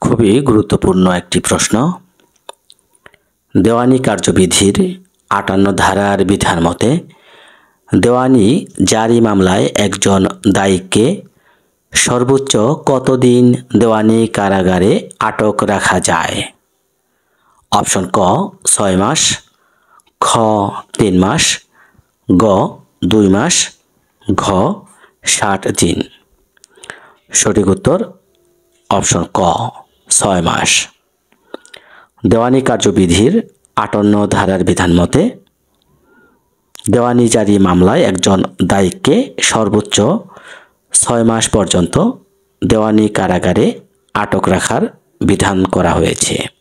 খুবই গুরুত্বপূর্ণ একটি প্রশ্ন। দেওয়ানি কার্যবিধির আটান্ন ধারার বিধান মতে, দেওয়ানি জারি মামলায় একজন দায়ীকে সর্বোচ্চ কতদিন দেওয়ানি কারাগারে আটক রাখা যায়? অপশন ক, ছয় মাস, খ, তিন মাস, গ, দুই মাস, ঘ, ষাট দিন। সঠিক উত্তর অপশন ক। ছয় মাস। দেওয়ানি কার্যবিধির আটান্ন ধারার বিধান মতে, দেওয়ানি জারি মামলায় একজন দায়ীকে সর্বোচ্চ ছয় মাস পর্যন্ত দেওয়ানি কারাগারে আটক রাখার বিধান করা হয়েছে।